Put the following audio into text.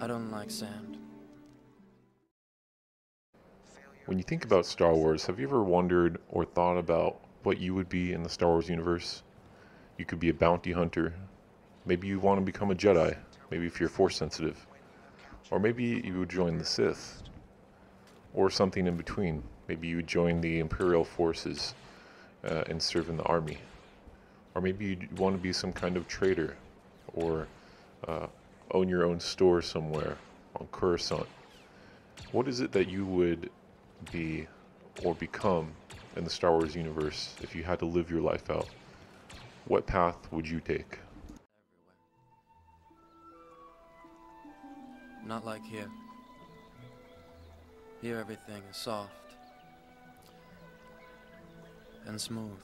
I don't like sand. When you think about Star Wars, have you ever wondered or thought about what you would be in the Star Wars universe? You could be a bounty hunter. Maybe you want to become a Jedi. Maybe if you're force sensitive. Or maybe you would join the Sith. Or something in between. Maybe you would join the Imperial forces uh, and serve in the army. Or maybe you want to be some kind of trader. Or uh, own your own store somewhere on Coruscant. What is it that you would be or become in the Star Wars universe if you had to live your life out? What path would you take? Not like here. Here everything is soft and smooth.